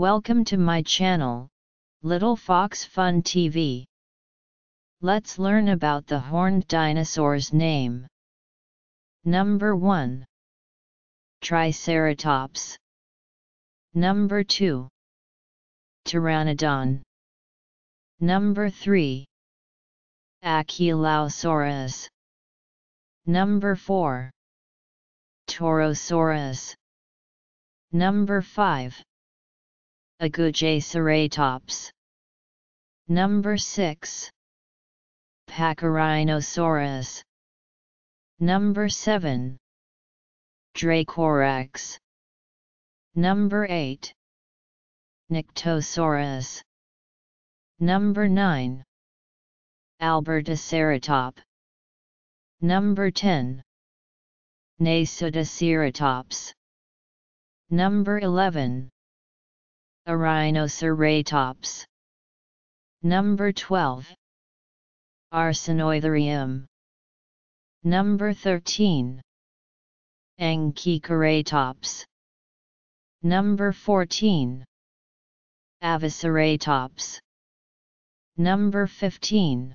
Welcome to my channel, Little Fox Fun TV. Let's learn about the horned dinosaur's name. Number 1. Triceratops. Number 2. Pteranodon. Number 3. Ankylosaurus. Number 4. Torosaurus. Number 5. Aguujaceratops. Number 6. Pachyrhinosaurus. Number 7. Dracorex. Number 8. Nyctosaurus. Number 9. Albertoceratop. Number 10. Nasutoceratops. Number 11. Rhinoceratops. Number 12. Arsinoitherium. Number 13. Anchiceratops. Number 14. Avaceratops. Number 15.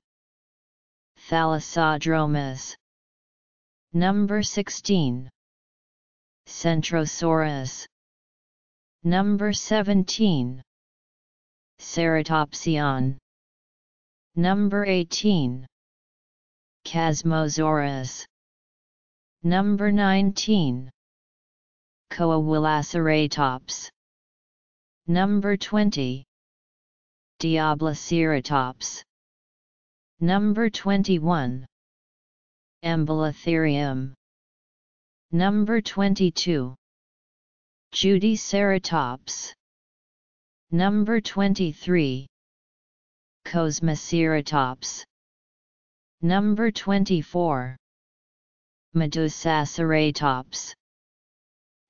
Thalassodromeus. Number 16. Centrosaurus. Number 17. Ceratopsian. Number 18. Chasmosaurus. Number 19. Coahuilaceratops. Number 20. Diabloceratops. Number 21. Embolotherium. Number 22. Judiceratops. Number 23. Kosmoceratops. Number 24. Medusaceratops.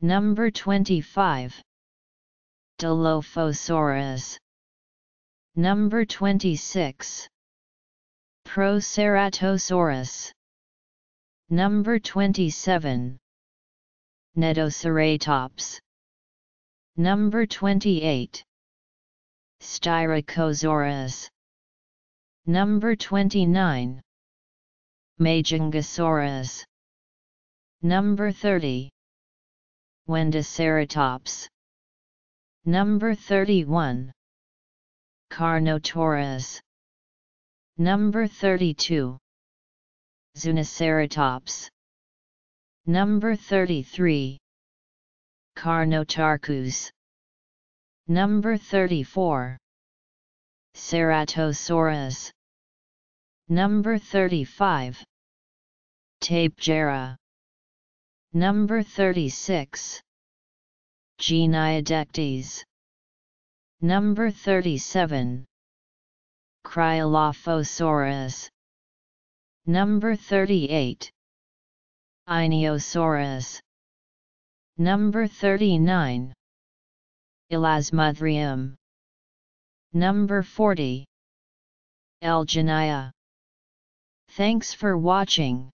Number 25. Dilophosaurus. Number 26. Proceratosaurus. Number 27. Xenoceratops. Number 28. Styracosaurus. Number 29. Majungasaurus. Number 30. Wendiceratops. Number 31. Carnotaurus. Number 32. Zuniceratops. Number 33. Carnotarchus. Number 34. Ceratosaurus. Number 35. Tapejara. Number 36. Genyodectes. Number 37. Cryolophosaurus. Number 38. Einiosaurus. Number 39. Elasmotherium. Number 40. Elgenia. Thanks for watching.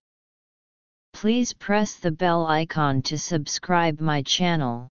Please press the bell icon to subscribe my channel.